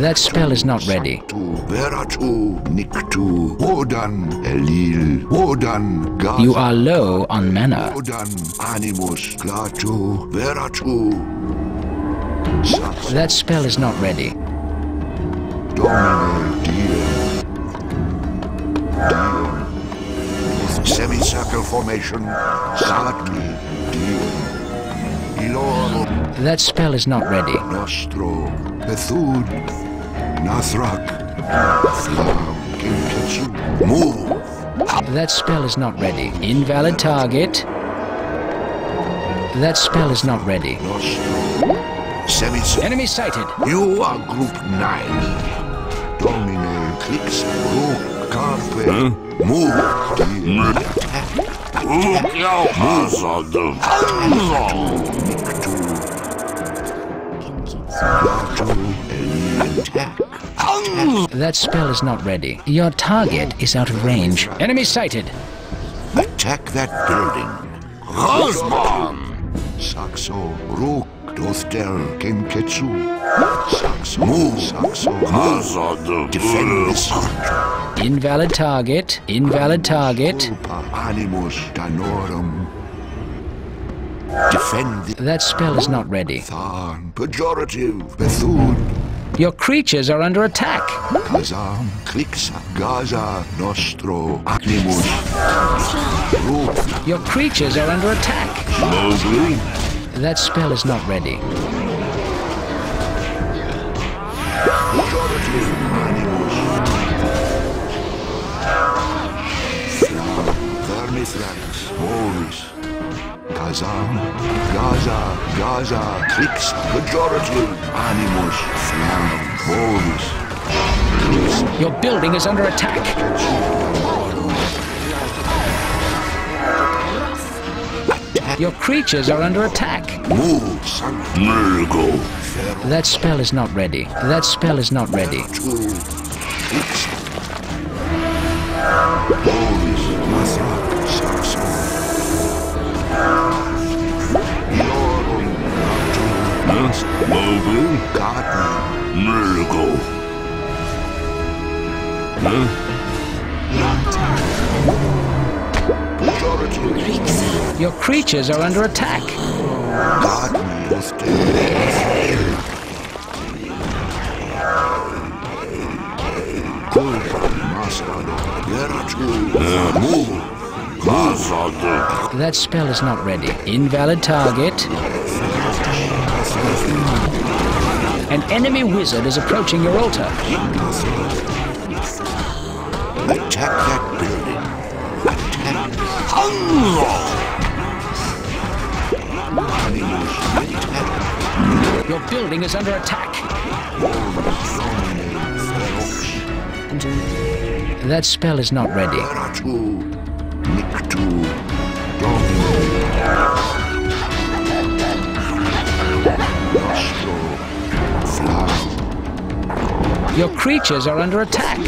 That spell is not ready. Tu, Veratu, Niktu, Wodan, Elil, Wodan, Gaza. You are low on mana. Wodan, Animus, Glatu, Veratu. Sax, That spell is not ready. Domine, Diem. Diem. Semicircle formation, Diem. Ilor, That spell is not ready. Nostro, Bethud, Nathrak, Flam, Kinketsu. Move. That spell is not ready. Invalid target. That spell is not ready. Enemy sighted. You are Group 9. Domine, Clicks, Rook, Carpe, hmm? Move, hmm? Deal, Attack. That spell is not ready. Your target is out of range. Enemy sighted. Attack that building. Husband! Saxo, Rook, Dothder, Kenketsu. Saxo, move, Saxo, move. Defend this structure. Invalid target. Invalid target. Animus danorum. Defend the That spell is not ready. Tharn, pejorative, Bethune, Your creatures are under attack. Kazam, Klixa, Gaza, Nostro, Animus, Your creatures are under attack. That spell is not ready. Pejorative, Animus, Flam, Klixa, Your building is under attack. Your creatures are under attack. Move, son. Murgo. That spell is not ready. That spell is not ready. Garden. Murgo. Pejorative. Your creatures are under attack. Garden. Good. Master. Veratu. Move. Master. That spell is not ready. Invalid target. An enemy wizard is approaching your altar. Attack that building. Attack. Attack. Your building is under attack. That spell is not ready. Your creatures are under attack.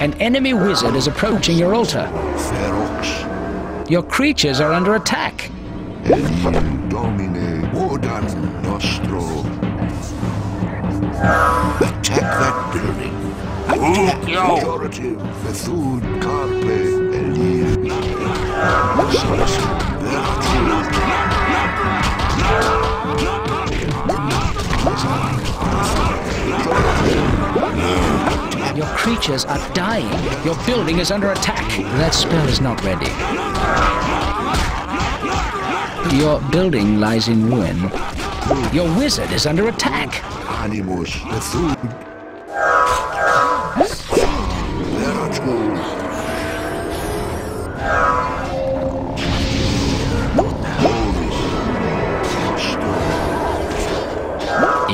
An enemy wizard is approaching your altar. Your creatures are under attack. Attack that building. Attack. Pejorative. Bethune. Carpe. Elil. Your creatures are dying. Your building is under attack. That spell is not ready. Your building lies in ruin. Your wizard is under attack. Animus. Bethune.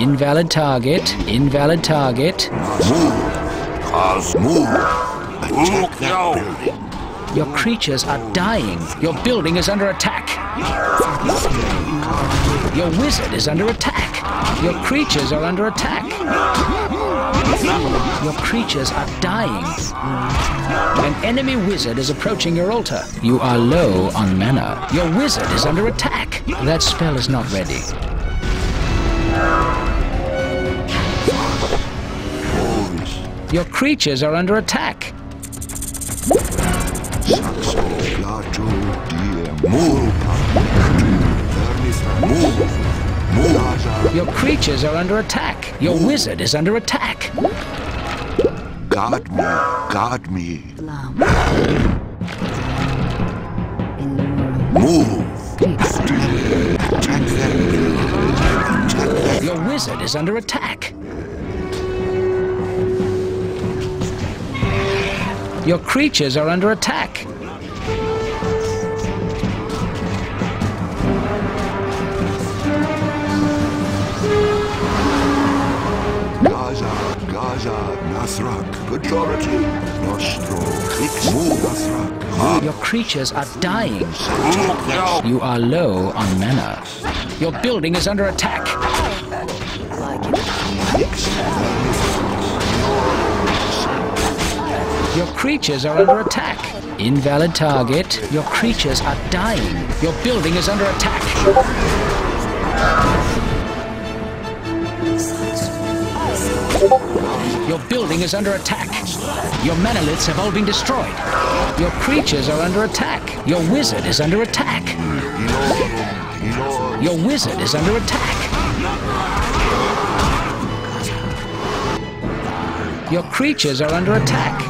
Invalid target. Invalid target. Move. Cause move. Attack that building. Your creatures are dying. Your building is under attack. Your wizard is under attack. Your creatures are under attack. Your creatures are dying. An enemy wizard is approaching your altar. You are low on mana. Your wizard is under attack. That spell is not ready. Your creatures are under attack. Your creatures are under attack. Your wizard is under attack. Guard me. Guard me. Move. Attack that building. Attack that. Your wizard is under attack. Your creatures are under attack. Gaza, Gaza, Nathrak, pejorative, Nostro, Ixmu, Your creatures are dying. You are low on mana. Your building is under attack. Your creatures are under attack. Invalid target. Your creatures are dying. Your building is under attack. Your building is under attack. Your manaliths have all been destroyed. Your creatures are under attack. Your wizard is under attack. Your wizard is under attack. Your creatures are under attack.